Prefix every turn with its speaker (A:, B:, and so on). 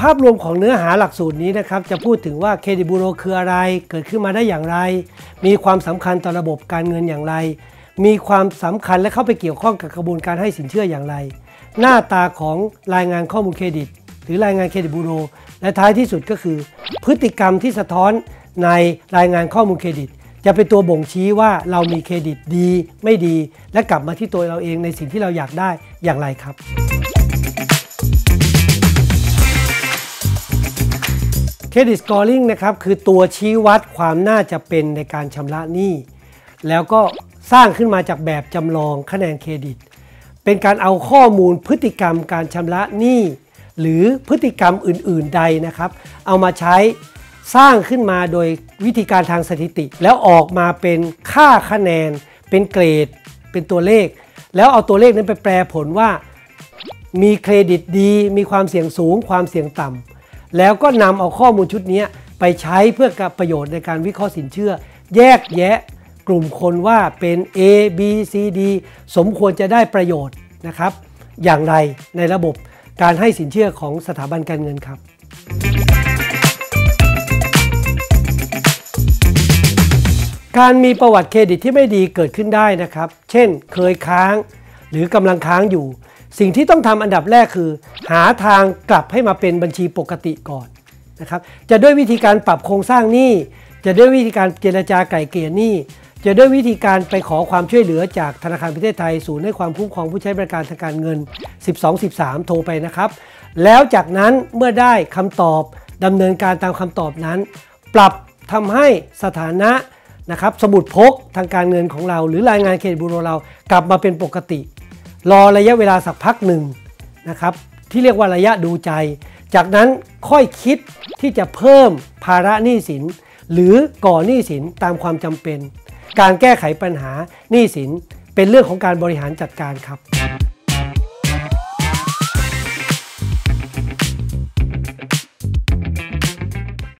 A: ภาพรวมของเนื้อหาหลักสูตรนี้นะครับจะพูดถึงว่าเครดิตบูโรคืออะไร เกิดขึ้นมาได้อย่างไร มีความสำคัญต่อระบบการเงินอย่างไร มีความสำคัญและเข้าไปเกี่ยวข้องกับกระบวนการให้สินเชื่ออย่างไร หน้าตาของรายงานข้อมูลเครดิต หรือรายงานเครดิตบูโร และท้ายที่สุดก็คือ พฤติกรรมที่สะท้อนในรายงานข้อมูลเครดิต จะเป็นตัวบ่งชี้ว่าเรามีเครดิตดี ไม่ดี และกลับมาที่ตัวเราเองในสิ่งที่เราอยากได้อย่างไรครับ เครดิตสกอร์ลิงนะครับคือตัวชี้วัดความน่าจะเป็นในการชำระหนี้ แล้วก็สร้างขึ้นมาจากแบบจำลองคะแนนเครดิต เป็นการเอาข้อมูลพฤติกรรมการชำระหนี้ หรือพฤติกรรมอื่น ๆ ใดนะครับ เอามาใช้สร้างขึ้นมาโดยวิธีการทางสถิติ แล้วออกมาเป็นค่าคะแนน เป็นเกรด เป็นตัวเลข แล้วเอาตัวเลขนั้นไปแปลผลว่า มีเครดิตดี มีความเสี่ยงสูง ความเสี่ยงต่ำ แล้วก็นำเอาข้อมูลชุดนี้ไปใช้เพื่อกับประโยชน์ในการวิเคราะห์สินเชื่อ แยกแยะกลุ่มคนว่าเป็น A B C D สมควรจะได้ประโยชน์นะครับ อย่างไรในระบบการให้สินเชื่อของสถาบันการเงินครับ การมีประวัติเครดิตที่ไม่ดีเกิดขึ้นได้นะครับ เช่น เคยค้าง หรือกำลังค้างอยู่ สิ่งที่ต้องทำอันดับแรกคือ หาทางกลับให้มาเป็นบัญชีปกติก่อนนะครับจะด้วยวิธีการปรับโครงสร้างหนี้จะด้วยวิธีการเจรจาไก่เกลี่ยหนี้จะด้วยวิธีการไปขอความช่วยเหลือจากธนาคารประเทศไทย ศูนย์ให้ความคุ้มครองผู้ใช้บริการทางการเงิน 1213 โทรไปนะครับ แล้วจากนั้นเมื่อได้คำตอบดำเนินการตามคำตอบนั้น ปรับทำให้สถานะนะครับสมุดพกทางการเงินของเรา หรือรายงานเครดิตบูโรเรากลับมาเป็นปกติ รอระยะเวลาสักพักหนึ่งนะครับที่เรียกว่าระยะดูใจ จากนั้นค่อยคิดที่จะเพิ่มภาระหนี้สิน หรือก่อหนี้สินตามความจำเป็น การแก้ไขปัญหาหนี้สินเป็นเรื่องของการบริหารจัดการครับ